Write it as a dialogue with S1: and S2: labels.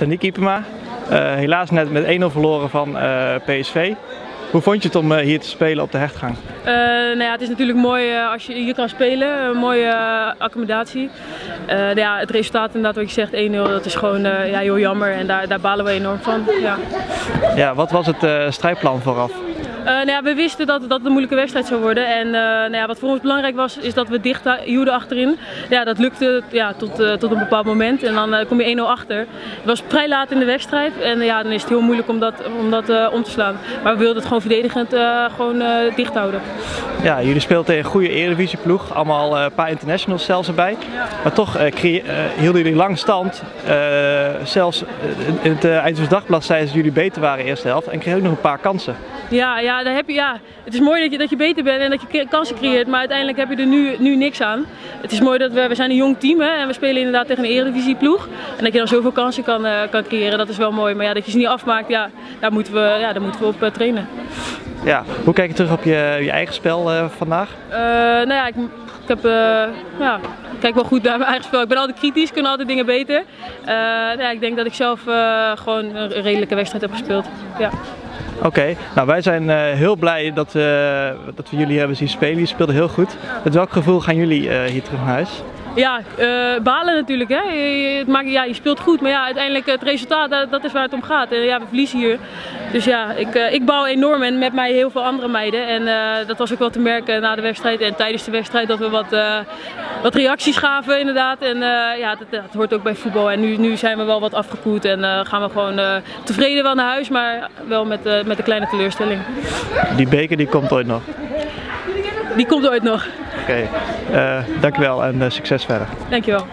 S1: Ipema. Uh, helaas net met 1-0 verloren van uh, PSV. Hoe vond je het om uh, hier te spelen op de hechtgang?
S2: nou ja, het is natuurlijk mooi als je hier kan spelen. Een mooie accommodatie. Nou ja, het resultaat inderdaad wat je zegt, 1-0, dat is gewoon ja, heel jammer. En daar, daar balen we enorm van. Ja,
S1: ja wat was het strijdplan vooraf?
S2: Uh, nou ja, we wisten dat, dat het een moeilijke wedstrijd zou worden. En uh, nou ja, wat voor ons belangrijk was, is dat we dicht hielden achterin. Ja, dat lukte ja, tot, uh, tot een bepaald moment. En dan kom je 1-0 achter. Het was vrij laat in de wedstrijd. En ja, dan is het heel moeilijk om dat, om, dat om te slaan. Maar we wilden het gewoon verdedigend gewoon dicht houden.
S1: Ja, jullie speelden tegen een goede Eredivisie-ploeg. Allemaal een paar internationals zelfs erbij. Maar toch hielden jullie lang stand. zelfs in het Eindhoven Dagblad zeiden ze dat jullie beter waren eerste helft. En kregen ook nog een paar kansen.
S2: Ja, ja, daar heb je, ja, het is mooi dat je, dat je beter bent en dat je kansen creëert, maar uiteindelijk heb je er nu, nu niks aan. Het is mooi dat we, we zijn een jong team hè, en we spelen inderdaad tegen een eredivisie ploeg. En dat je dan zoveel kansen kan, uh, kan creëren, dat is wel mooi. Maar ja, dat je ze niet afmaakt, ja, daar, moeten we, ja, daar moeten we op uh, trainen.
S1: Ja, hoe kijk je terug op je, je eigen spel uh, vandaag?
S2: nou ja, ik, ik heb, ja, kijk wel goed naar mijn eigen spel. Ik ben altijd kritisch, kunnen altijd dingen beter. ja, ik denk dat ik zelf gewoon een redelijke wedstrijd heb gespeeld. Ja.
S1: Oké, nou wij zijn heel blij dat, dat we jullie hebben zien spelen. Je speelde heel goed. Met welk gevoel gaan jullie hier terug naar huis?
S2: Ja, uh, balen natuurlijk. Hè. Je, het maakt, ja, je speelt goed, maar ja, uiteindelijk het resultaat, dat, dat is waar het om gaat. En ja, we verliezen hier. Dus ja, ik, uh, ik bouw enorm en met mij heel veel andere meiden. En uh, dat was ook wel te merken na de wedstrijd en tijdens de wedstrijd dat we wat, wat reacties gaven inderdaad. En ja, dat, dat, hoort ook bij voetbal. En nu, nu zijn we wel wat afgekoeld en gaan we gewoon tevreden wel naar huis, maar wel met, met een kleine teleurstelling.
S1: Die beker die komt ooit nog?
S2: Die komt ooit nog.
S1: Oké, uh, dankjewel en uh, succes verder.
S2: Dankjewel.